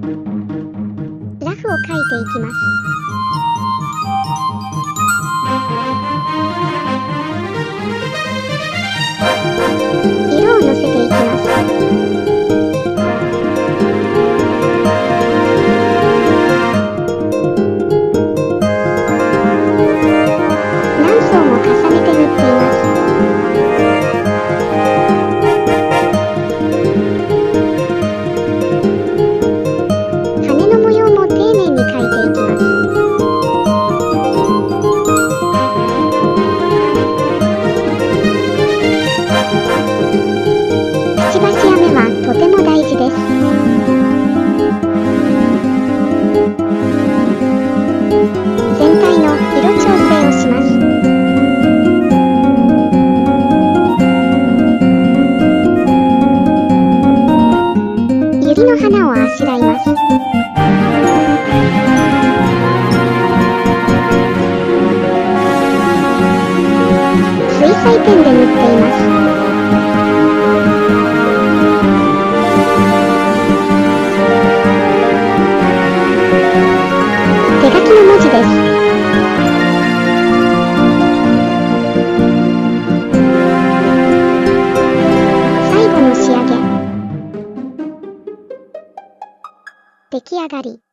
ラフを描いていきます。あしらいます。水彩ペンで塗っています。手書きの文字です。出来上がり。